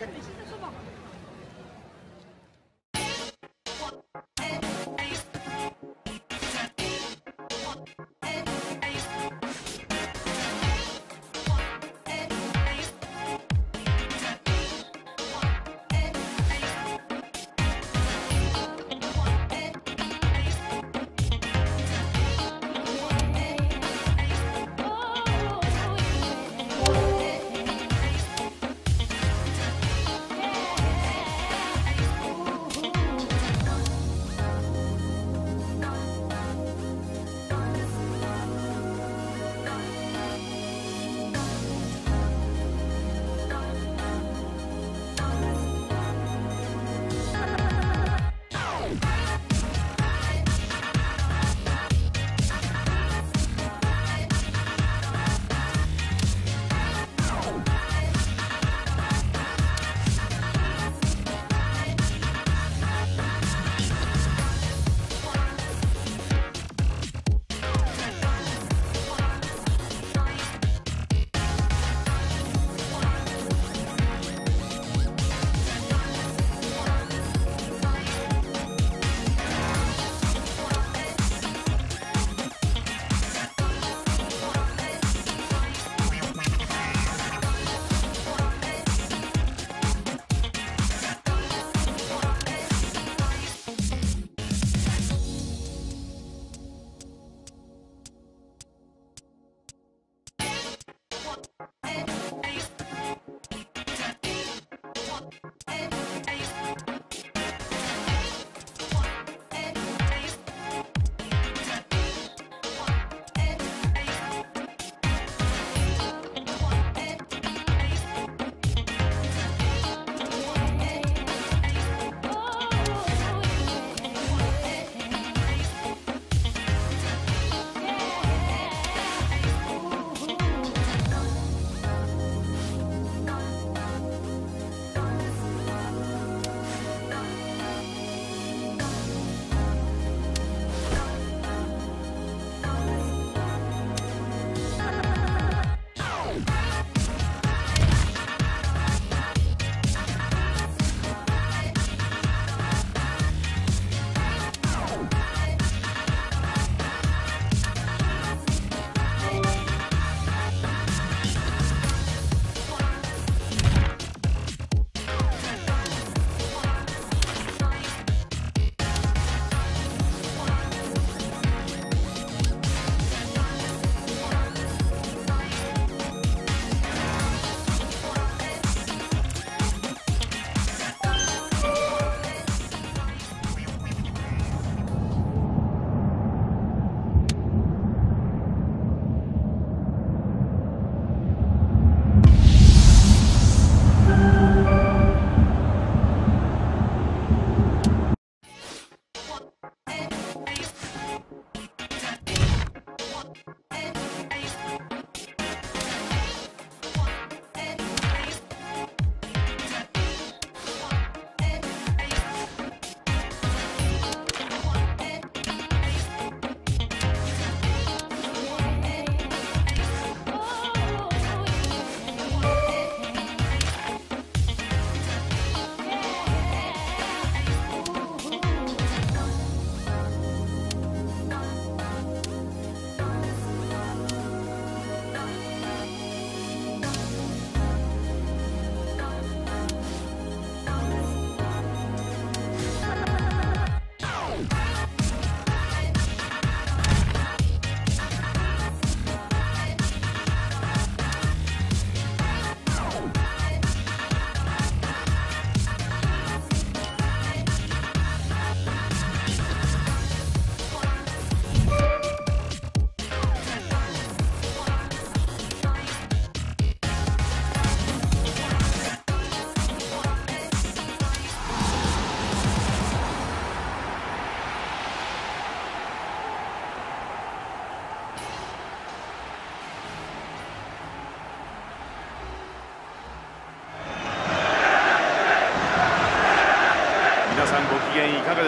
皆さんご機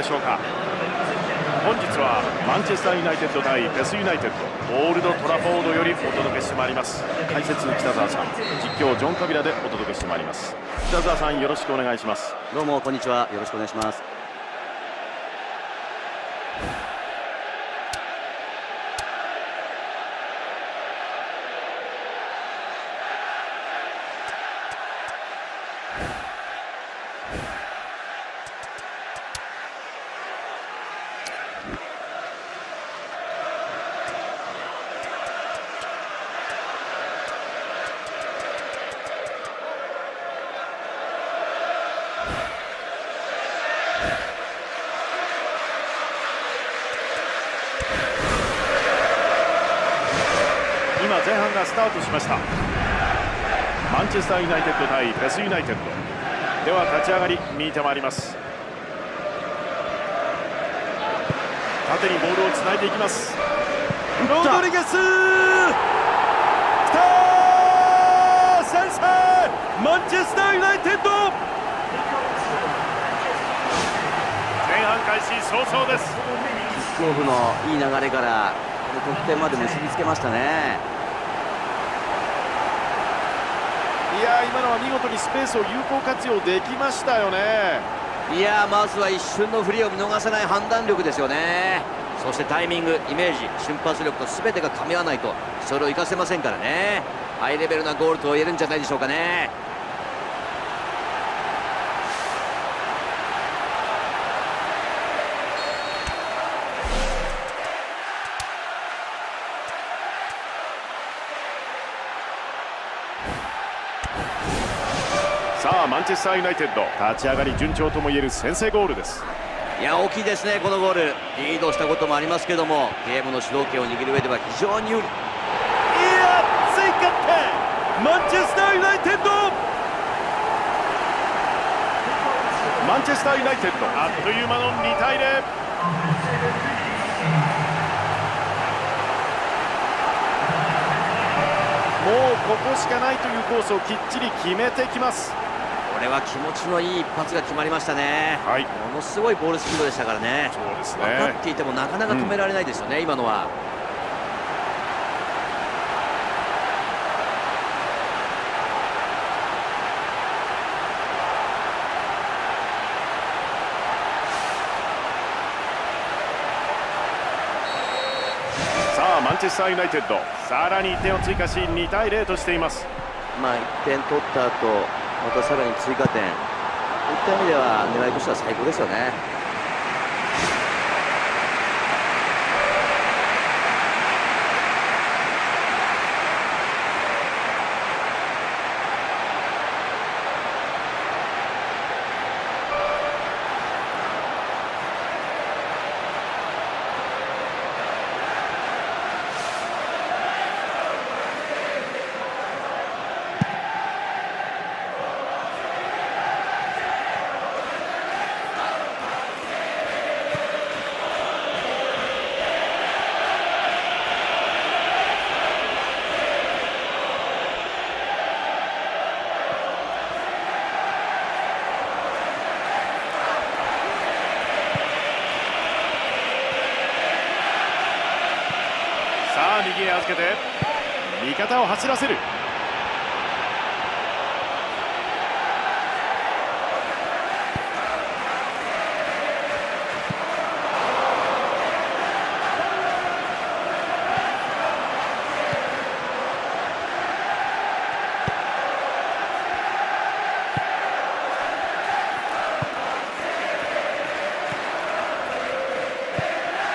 でしょうか。本日はマンチェスターユナイテッド対ベスユナイテッド。オールドトラフォードよりお届けしてまいります。解説北澤さん。実況ジョン・カビラでお届けしてまいります。北澤さんよろしくお願いします。どうもこんにちは。よろしくお願いします。今前半がスタートしました。マンチェスターユナイテッド対ベスユナイテッド。では立ち上がり見てまいります。縦にボールをつないでいきます。ロドリゲス!来た先制!マンチェスターユナイテッド!前半開始早々です。キックオフのいい流れから得点まで結びつけましたねいや今のは見事にスペースを有効活用できましたよね。いやーまずは一瞬の振りを見逃さない判断力ですよね。そしてタイミングイメージ瞬発力と全てが噛み合わないとそれを活かせませんからね。ハイレベルなゴールと言えるんじゃないでしょうかね。さあマンチェスターユナイテッド。立ち上がり順調ともいえる先制ゴールです。いや大きいですねこのゴール。リードしたこともありますけどもゲームの主導権を握る上では非常に有利。いや追加点マンチェスターユナイテッド。マンチェスターユナイテッド。あっという間の2対0もうここしかないというコースをきっちり決めてきますこれは気持ちのいい一発が決まりましたね。はい。ものすごいボールスピードでしたからね。そうです分かっていてもなかなか止められないですよね、今のは。さあマンチェスターユナイテッド。さらに1点を追加し2対0としています。まあ1点取った後またさらに追加点。そういった意味では狙いとしては最高ですよねさあ右へ預けて味方を走らせる。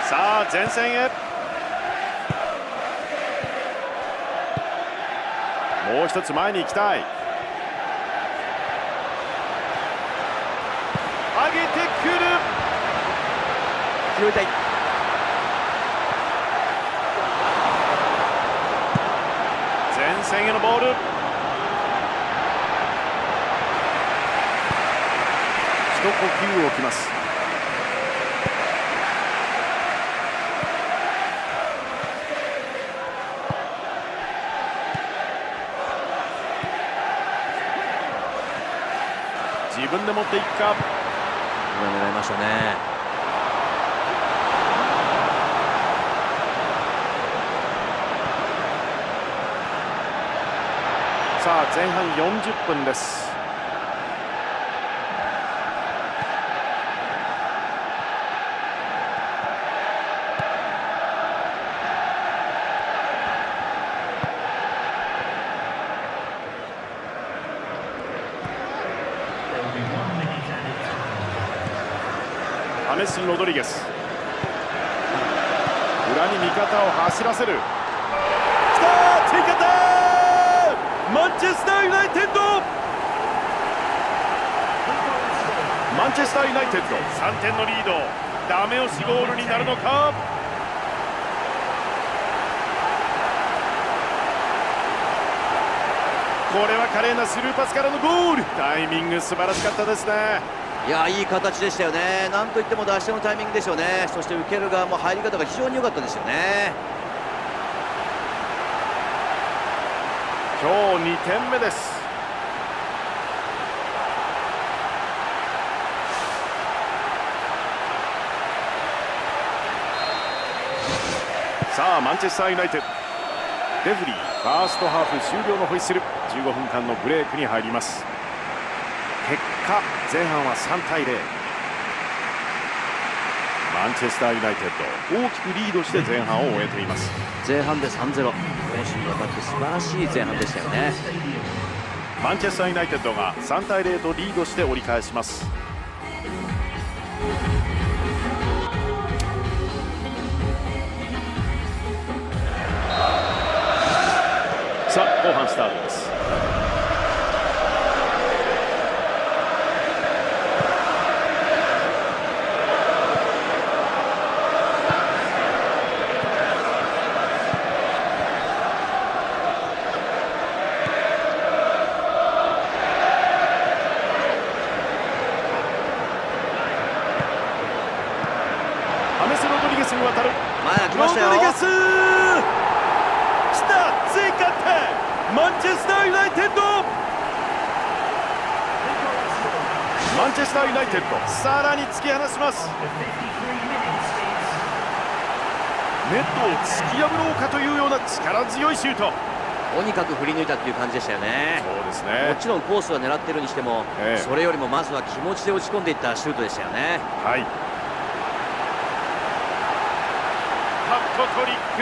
さあ前線へ。う一つ前に行きたい。上げてくる。拾いたい。前線へのボール。一呼吸を置きます自分で持っていくか。今狙いましたね。さあ前半40分です。ドリゲス。裏に味方を走らせる。きた追加点！マンチェスターユナイテッド！マンチェスターユナイテッド。3点のリード。ダメ押しゴールになるのか？これは華麗なスルーパスからのゴール。タイミング素晴らしかったですねいやいい形でしたよね。なんといっても出し手のタイミングでしょうね。そして受ける側も入り方が非常に良かったですよね。今日2点目です。さあマンチェスターユナイテッド。レフリーファーストハーフ終了のホイッスル。15分間のブレークに入ります。結果前半は3対0マンチェスターユナイテッド大きくリードして前半を終えています。前半で3-0攻守にわたって素晴らしい前半でしたよね。マンチェスターユナイテッドが3対0とリードして折り返しますス・に渡る。前が来ましたよ。ロドリゲス来た追加点。マンチェスターユナイテッド。マンチェスターユナイテッド。さらに突き放します。ネットを突き破ろうかというような力強いシュート。とにかく振り抜いたっていう感じでしたよね。そうですもねちろんコースは狙ってるにしても、ええ。それよりもまずは気持ちで打ち込んでいったシュートでしたよね。はいハットトリック。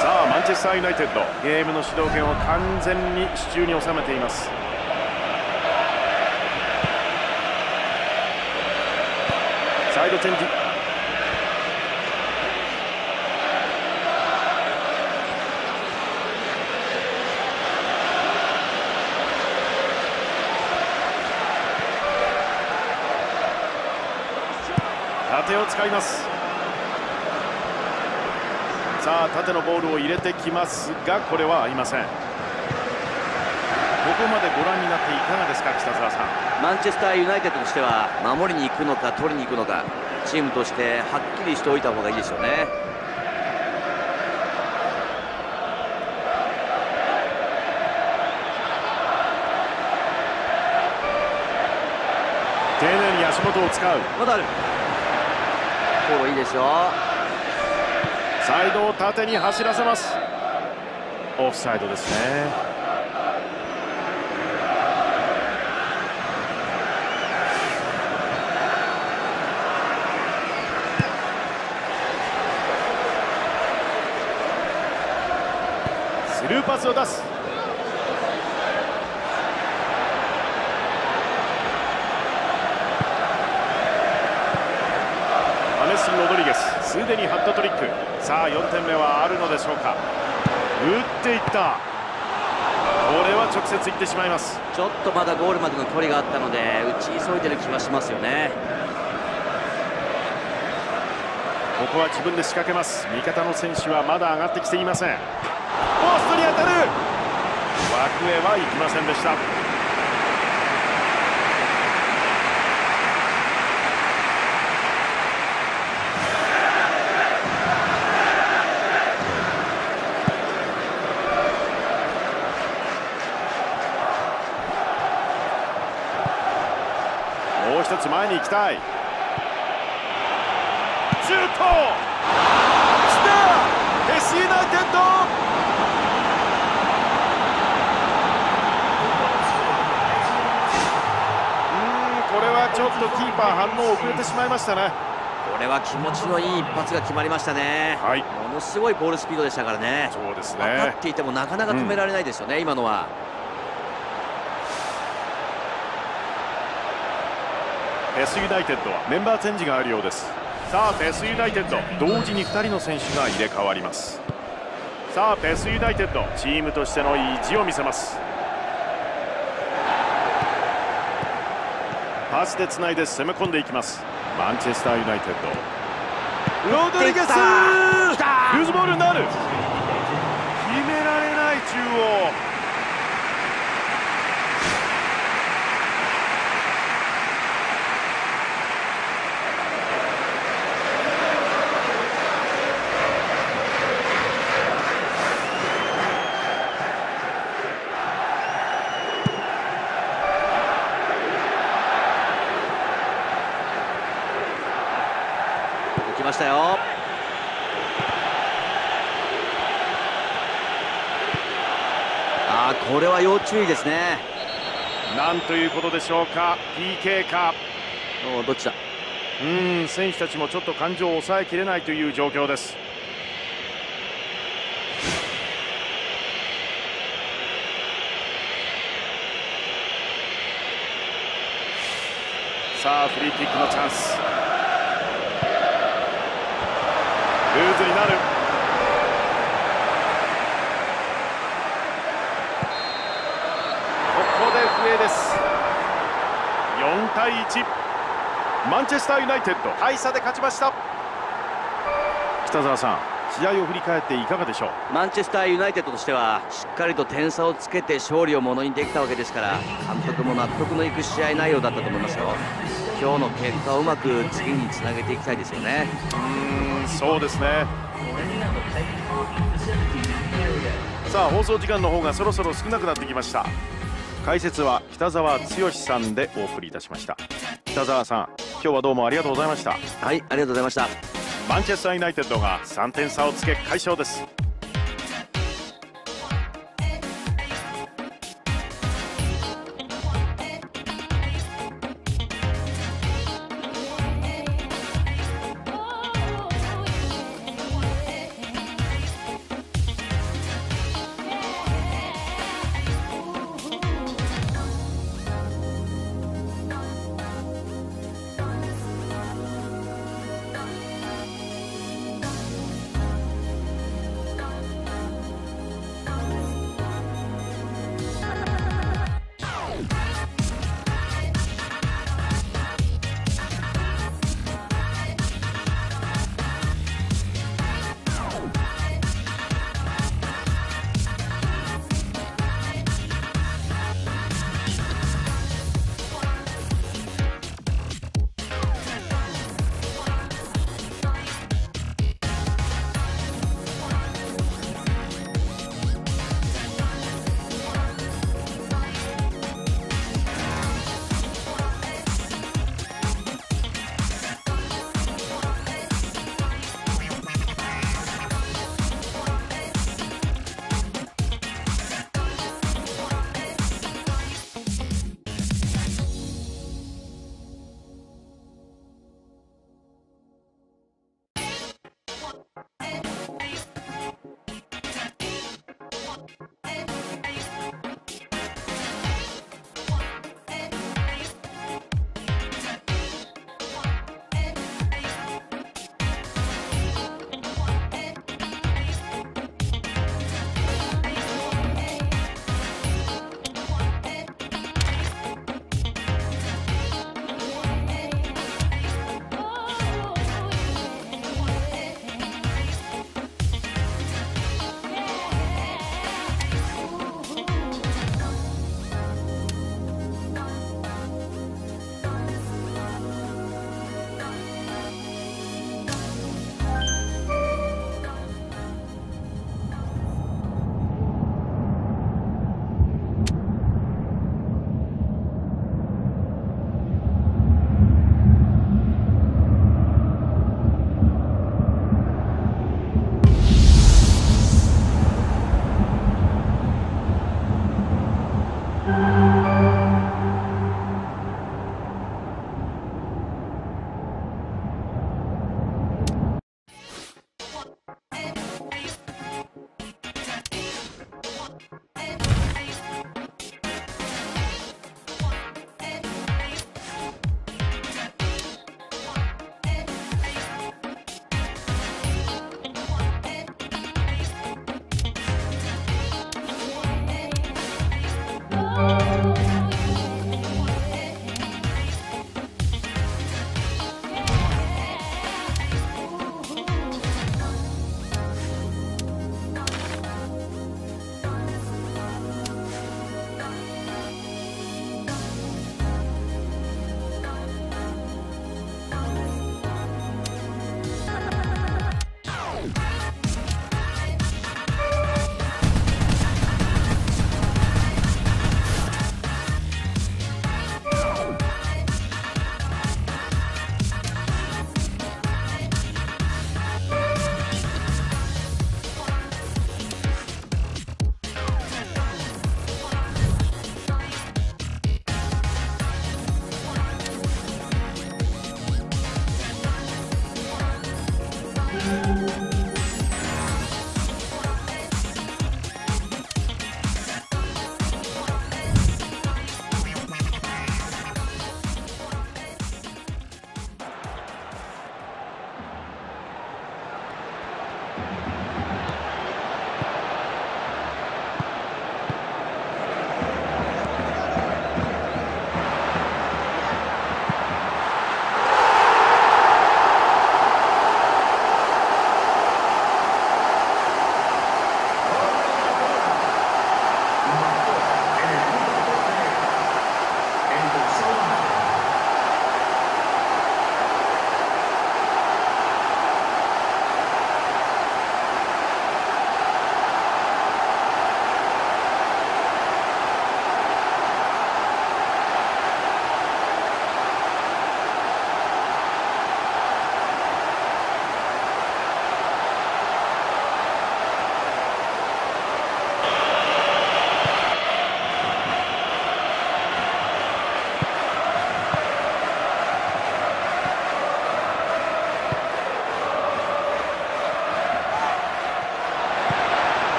さあマンチェスターユナイテッド。ゲームの主導権を完全に手中に収めています。サイドチェンジ。縦を使います。さあ縦のボールを入れてきますがこれは合いません。ここまでご覧になっていかがですか北澤さん。マンチェスターユナイテッドとしては守りに行くのか取りに行くのかチームとしてはっきりしておいた方がいいですよね。丁寧に足元を使う。まだあるフォローいいですよ。サイドを縦に走らせます。オフサイドですね。スルーパスを出すアメス・ロドリゲスすでにハットトリック。さあ4点目はあるのでしょうか。打っていった。これは直接いってしまいます。ちょっとまだゴールまでの距離があったので打ち急いでる気がしますよね。ここは自分で仕掛けます。味方の選手はまだ上がってきていません。ポストに当たる。枠へは行きませんでした一つ前に行きたい？シュート！来た！ヘスユナイテッド！これはちょっとキーパー反応遅れてしまいましたね。これは気持ちのいい一発が決まりましたね、はい、ものすごいボールスピードでしたからね。そうですね。分かっていてもなかなか止められないですよね、うん、今のはフェスユナイテッドはメンバーチェンジがあるようです。さあフェスユナイテッド。同時に2人の選手が入れ替わります。さあフェスユナイテッドチームとしての意地を見せます。パスでつないで攻め込んでいきます。マンチェスターユナイテッド。ロドリゲス!ルーズボールになる!決められない中央ましたよ。あこれは要注意ですね。なんということでしょうか？PK か。おどっちだ？うん選手たちもちょっと感情を抑えきれないという状況です。さあフリーキックのチャンスなる。ここで笛です。4対1マンチェスターユナイテッド。大差で勝ちました。北澤さん試合を振り返っていかがでしょう？マンチェスターユナイテッドとしてはしっかりと点差をつけて勝利をものにできたわけですから監督も納得のいく試合内容だったと思いますよ。今日の結果をうまく次につなげていきたいですよね。うんそうですねさあ放送時間の方がそろそろ少なくなってきました。解説は北澤剛さんでお送りいたしました。北澤さん今日はどうもありがとうございました。はいありがとうございました。マンチェスターユナイテッドが3点差をつけ快勝です